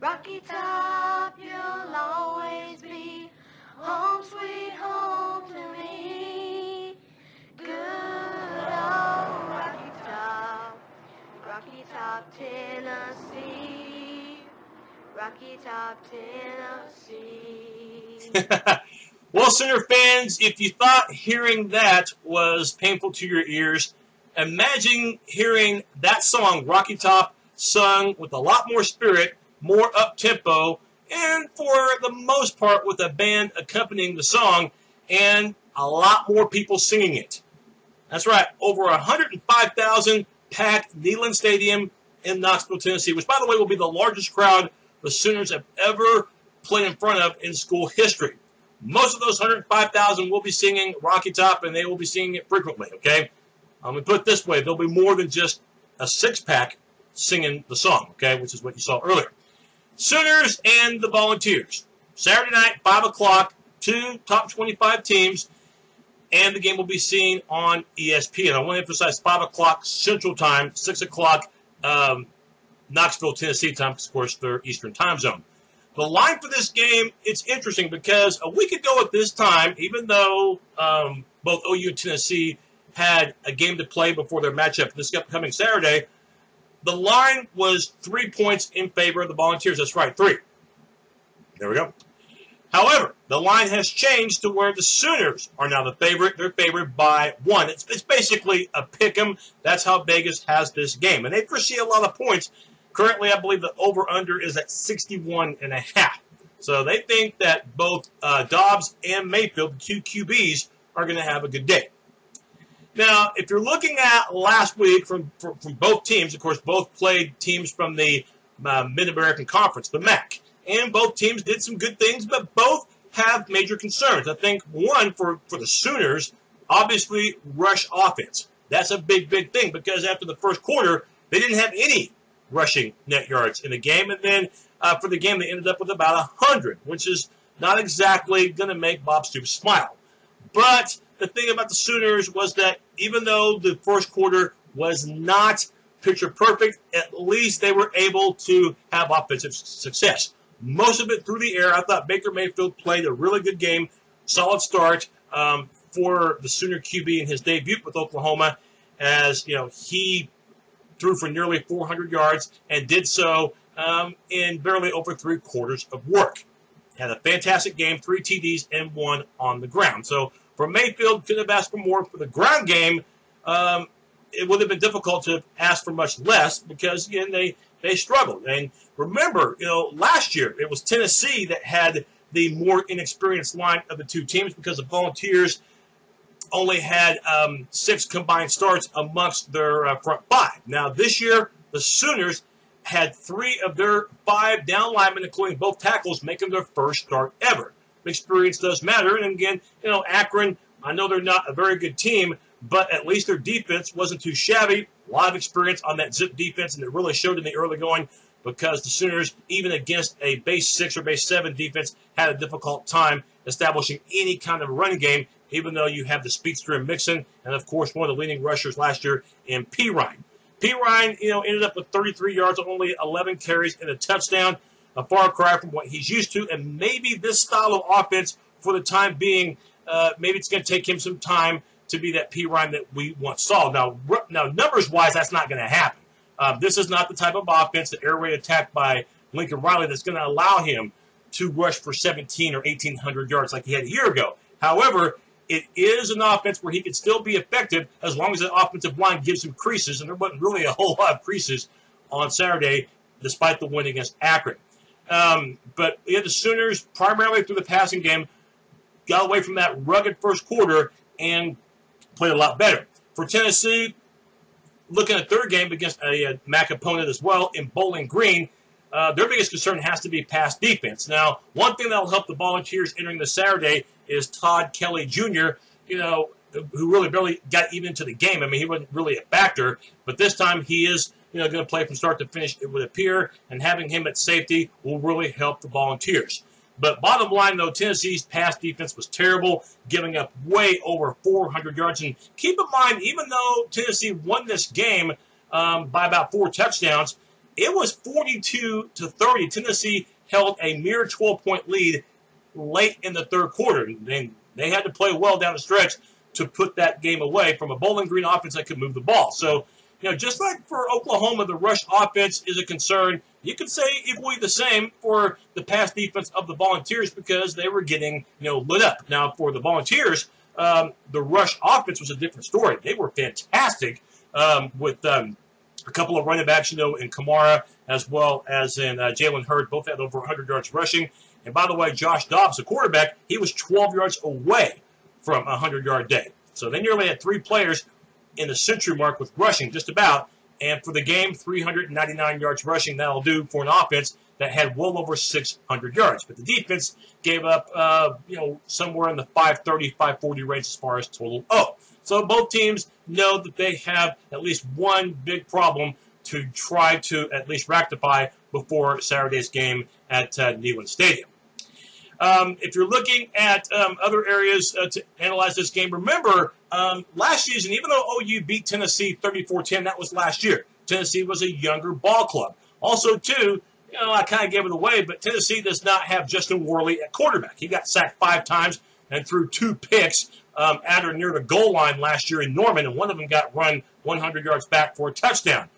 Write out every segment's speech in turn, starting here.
Rocky Top, you'll always be home, sweet home Top, Tennessee. Rocky Top, Tennessee. well, Sooner fans, if you thought hearing that was painful to your ears, imagine hearing that song, Rocky Top, sung with a lot more spirit more up tempo, and for the most part with a band accompanying the song and a lot more people singing it. That's right, over 105,000 packed Neyland Stadium in Knoxville, Tennessee, which by the way will be the largest crowd the Sooners have ever played in front of in school history. Most of those 105,000 will be singing Rocky Top, and they will be singing it frequently, okay? I'm going to put it this way. There'll be more than just a six-pack singing the song, okay, which is what you saw earlier. Sooners and the Volunteers. Saturday night, 5 o'clock, two top 25 teams, and the game will be seen on ESPN. And I want to emphasize 5 o'clock Central Time, 6 o'clock um, Knoxville, Tennessee time, because, of course, they're Eastern Time Zone. The line for this game, it's interesting because a week ago at this time, even though um, both OU and Tennessee had a game to play before their matchup this upcoming Saturday, the line was three points in favor of the Volunteers. That's right, three. There we go. However, the line has changed to where the Sooners are now the favorite. They're favored by one. It's, it's basically a pick 'em. That's how Vegas has this game. And they foresee a lot of points. Currently, I believe the over-under is at 61 and a half. So they think that both uh, Dobbs and Mayfield, the two QBs, are going to have a good day. Now, if you're looking at last week from, from, from both teams, of course, both played teams from the uh, Mid-American Conference, the MAC, and both teams did some good things, but both have major concerns. I think one for, for the Sooners, obviously rush offense. That's a big, big thing because after the first quarter, they didn't have any rushing net yards in the game, and then uh, for the game they ended up with about 100, which is not exactly going to make Bob Stoops smile. But the thing about the Sooners was that even though the first quarter was not picture perfect, at least they were able to have offensive success. Most of it through the air. I thought Baker Mayfield played a really good game, solid start um, for the Sooner QB in his debut with Oklahoma, as you know he threw for nearly 400 yards and did so um, in barely over three quarters of work. Had a fantastic game, three TDs and one on the ground. So for Mayfield, couldn't have asked for more for the ground game. Um, it would have been difficult to ask for much less because again they they struggled. And remember, you know, last year it was Tennessee that had the more inexperienced line of the two teams because the Volunteers only had um, six combined starts amongst their uh, front five. Now this year the Sooners had three of their five down linemen, including both tackles, making their first start ever experience does matter. And again, you know, Akron, I know they're not a very good team, but at least their defense wasn't too shabby. A lot of experience on that zip defense, and it really showed in the early going because the Sooners, even against a base six or base seven defense, had a difficult time establishing any kind of running game, even though you have the speedster in Mixon, and of course, one of the leading rushers last year in Perine. P. Ryan, you know, ended up with 33 yards, only 11 carries, and a touchdown a far cry from what he's used to, and maybe this style of offense for the time being, uh, maybe it's going to take him some time to be that Perine that we once saw. Now, now numbers wise, that's not going to happen. Um, this is not the type of offense, the air raid attack by Lincoln Riley, that's going to allow him to rush for 17 or 1,800 yards like he had a year ago. However, it is an offense where he can still be effective as long as the offensive line gives him creases, and there wasn't really a whole lot of creases on Saturday, despite the win against Akron. Um, but yeah, the Sooners, primarily through the passing game, got away from that rugged first quarter and played a lot better. For Tennessee, looking at their game against a, a MAC opponent as well in Bowling Green, uh, their biggest concern has to be pass defense. Now, one thing that will help the Volunteers entering the Saturday is Todd Kelly Jr., you know, who really barely got even into the game. I mean, he wasn't really a factor, but this time he is, you know, going to play from start to finish, it would appear, and having him at safety will really help the Volunteers. But bottom line, though, Tennessee's pass defense was terrible, giving up way over 400 yards. And keep in mind, even though Tennessee won this game um, by about four touchdowns, it was 42 to 30. Tennessee held a mere 12 point lead late in the third quarter. And they had to play well down the stretch to put that game away from a Bowling Green offense that could move the ball. So, you know, just like for Oklahoma, the rush offense is a concern. You could say equally the same for the pass defense of the Volunteers because they were getting, you know, lit up. Now, for the Volunteers, um, the rush offense was a different story. They were fantastic um, with um, a couple of running backs, you know, in Kamara as well as in uh, Jalen Hurd. Both had over 100 yards rushing. And by the way, Josh Dobbs, the quarterback, he was 12 yards away from a 100 yard day. So they nearly had three players in the century mark with rushing, just about. And for the game, 399 yards rushing. That'll do for an offense that had well over 600 yards. But the defense gave up, uh, you know, somewhere in the 530, 540 range as far as total Oh, So both teams know that they have at least one big problem to try to at least rectify before Saturday's game at uh, Neyland Stadium. Um, if you're looking at um, other areas uh, to analyze this game, remember um, last season, even though OU beat Tennessee 34-10, that was last year. Tennessee was a younger ball club. Also, too, you know, I kind of gave it away, but Tennessee does not have Justin Worley at quarterback. He got sacked five times and threw two picks um, at or near the goal line last year in Norman, and one of them got run 100 yards back for a touchdown.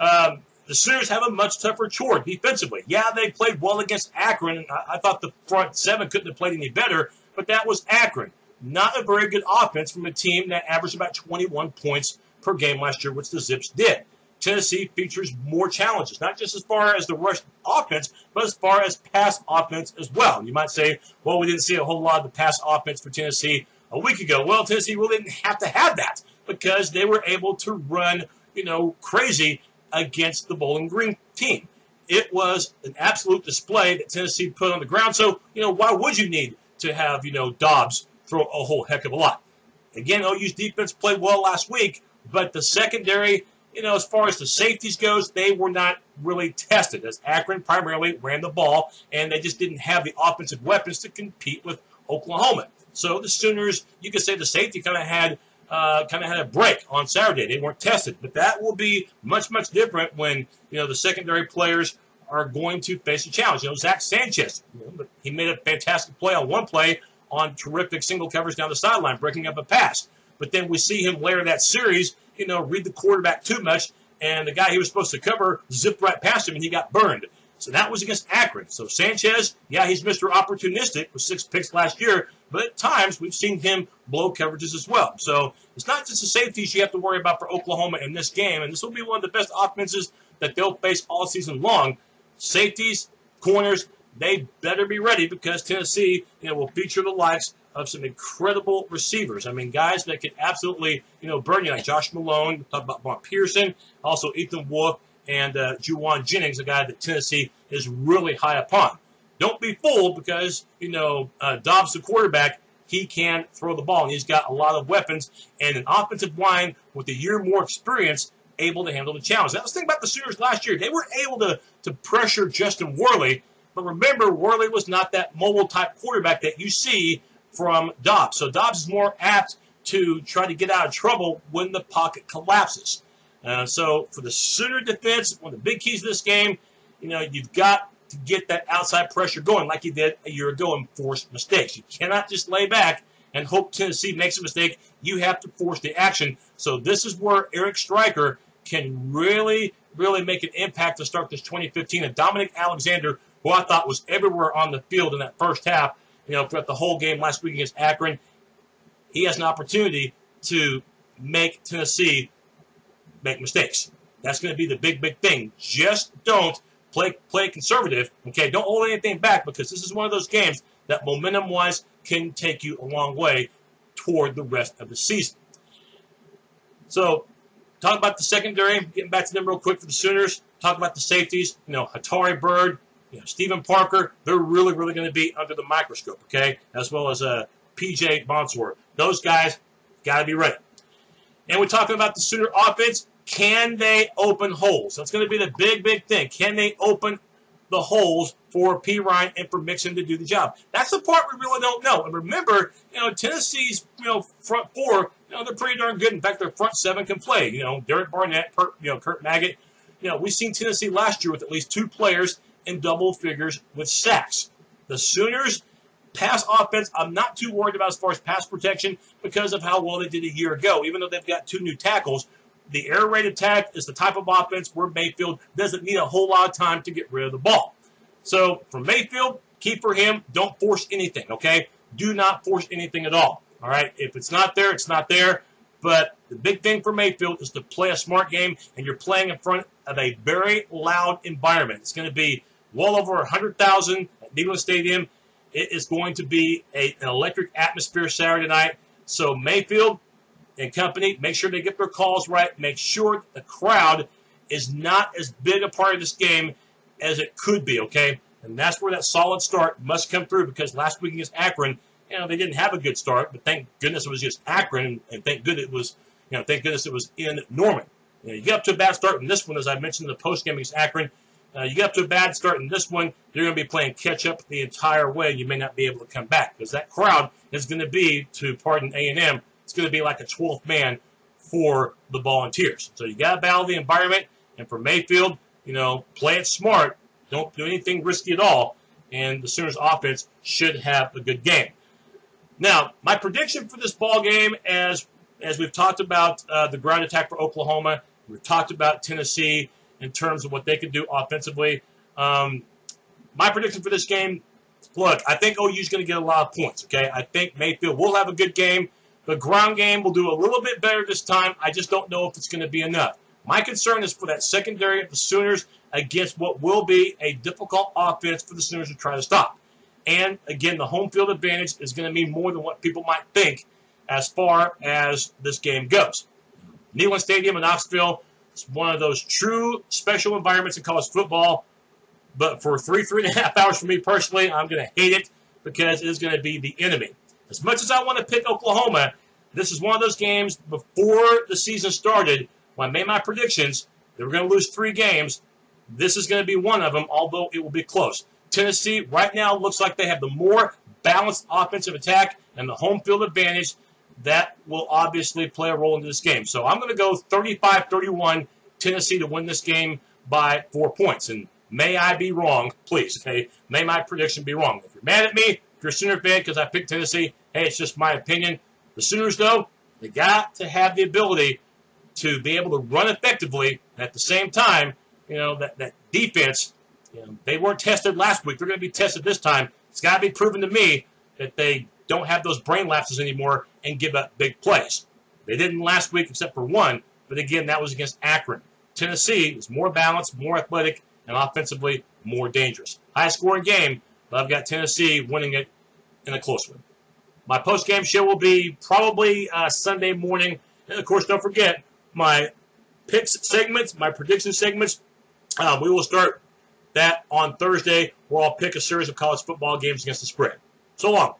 Um, the Sooners have a much tougher chore defensively. Yeah, they played well against Akron. I, I thought the front seven couldn't have played any better, but that was Akron. Not a very good offense from a team that averaged about 21 points per game last year, which the Zips did. Tennessee features more challenges, not just as far as the rush offense, but as far as pass offense as well. You might say, well, we didn't see a whole lot of the pass offense for Tennessee a week ago. Well, Tennessee really didn't have to have that because they were able to run, you know, crazy against the Bowling Green team. It was an absolute display that Tennessee put on the ground. So, you know, why would you need to have, you know, Dobbs throw a whole heck of a lot? Again, OU's defense played well last week, but the secondary, you know, as far as the safeties goes, they were not really tested as Akron primarily ran the ball and they just didn't have the offensive weapons to compete with Oklahoma. So the Sooners, you could say the safety kind of had uh, kind of had a break on Saturday. They weren't tested, but that will be much much different when you know the secondary players are going to face a challenge. You know, Zach Sanchez, you know, he made a fantastic play on one play on terrific single covers down the sideline, breaking up a pass. But then we see him later that series, you know, read the quarterback too much, and the guy he was supposed to cover zipped right past him, and he got burned. So that was against Akron. So Sanchez, yeah, he's Mr. Opportunistic with six picks last year, but at times we've seen him blow coverages as well. So it's not just the safeties you have to worry about for Oklahoma in this game, and this will be one of the best offenses that they'll face all season long. Safeties, corners, they better be ready because Tennessee, you know, will feature the likes of some incredible receivers. I mean, guys that can absolutely, you know, burn you like Josh Malone, talk about Mark Pearson, also Ethan Wolf, and uh, Jauan Jennings, a guy that Tennessee is really high upon. Don't be fooled because, you know, uh, Dobbs, the quarterback, he can throw the ball, and he's got a lot of weapons and an offensive line with a year more experience able to handle the challenge. Was the thing about the Sooners last year. They were able to, to pressure Justin Worley, but remember, Worley was not that mobile type quarterback that you see from Dobbs. So Dobbs is more apt to try to get out of trouble when the pocket collapses. Uh, so for the Sooner defense, one of the big keys of this game, you know, you've got to get that outside pressure going like you did a year ago and force mistakes. You cannot just lay back and hope Tennessee makes a mistake. You have to force the action. So this is where Eric Striker can really, really make an impact to start this 2015. And Dominique Alexander, who I thought was everywhere on the field in that first half, you know, throughout the whole game last week against Akron, he has an opportunity to make Tennessee make mistakes. That's going to be the big, big thing. Just don't play play conservative. Okay, don't hold anything back because this is one of those games that momentum-wise can take you a long way toward the rest of the season. So, talk about the secondary. Getting back to them real quick for the Sooners. Talk about the safeties. You know, Hatari Byrd, you know, Steven Parker. They're really, really going to be under the microscope. Okay, as well as uh, PJ Mbanasor. Those guys got to be ready. And we're talking about the Sooner offense. Can they open holes? That's going to be the big, big thing. Can they open the holes for Perine and for Mixon to do the job? That's the part we really don't know. And remember, you know, Tennessee's you know front four, you know, they're pretty darn good. In fact, their front seven can play. You know, Derek Barnett, Curt, you know, Curt Maggitt. You know, we've seen Tennessee last year with at least two players in double figures with sacks. The Sooners pass offense, I'm not too worried about as far as pass protection because of how well they did a year ago. Even though they've got two new tackles, the air raid attack is the type of offense where Mayfield doesn't need a whole lot of time to get rid of the ball. So for Mayfield, keep for him. Don't force anything, okay? Do not force anything at all. All right? If it's not there, it's not there. But the big thing for Mayfield is to play a smart game, and you're playing in front of a very loud environment. It's going to be well over 100,000 at Neyland Stadium. It is going to be a, an electric atmosphere Saturday night. So Mayfield, and company. Make sure they get their calls right. Make sure the crowd is not as big a part of this game as it could be, okay? And that's where that solid start must come through because last week against Akron, you know, they didn't have a good start, but thank goodness it was just Akron, and thank goodness it was, you know, thank goodness it was in Norman. You, know, you get up to a bad start in this one, as I mentioned in the post game against Akron. Uh, you get up to a bad start in this one, you're going to be playing catch up the entire way. You may not be able to come back because that crowd is going to be, to pardon A and M, it's going to be like a 12th man for the Volunteers. So you got to battle the environment. And for Mayfield, you know, play it smart. Don't do anything risky at all. And the Sooners offense should have a good game. Now, my prediction for this ball game, as as we've talked about uh, the ground attack for Oklahoma, we've talked about Tennessee in terms of what they can do offensively. Um, my prediction for this game, look, I think OU's going to get a lot of points. Okay, I think Mayfield will have a good game. The ground game will do a little bit better this time. I just don't know if it's going to be enough. My concern is for that secondary of the Sooners against what will be a difficult offense for the Sooners to try to stop. And again, the home field advantage is going to mean more than what people might think as far as this game goes. Neyland Stadium in Knoxville is one of those true special environments in college football. But for three, three and a half hours for me personally, I'm going to hate it because it is going to be the enemy. As much as I want to pick Oklahoma, this is one of those games before the season started when I made my predictions. They were going to lose three games. This is going to be one of them, although it will be close. Tennessee right now looks like they have the more balanced offensive attack and the home field advantage. That will obviously play a role in this game. So I'm going to go 35 31 Tennessee to win this game by four points. And may I be wrong, please. Okay, may my prediction be wrong. If you're mad at me, if you're a Sooner fan because I picked Tennessee, hey, it's just my opinion. The Sooners, though, they got to have the ability to be able to run effectively. At the same time, you know, that, that defense, you know, they weren't tested last week. They're going to be tested this time. It's got to be proven to me that they don't have those brain lapses anymore and give up big plays. They didn't last week except for one, but again, that was against Akron. Tennessee is more balanced, more athletic, and offensively more dangerous. High scoring game, but I've got Tennessee winning it in a close one. My post game show will be probably uh, Sunday morning. And of course, don't forget my picks segments, my prediction segments. Uh, we will start that on Thursday, where I'll pick a series of college football games against the spread. So long.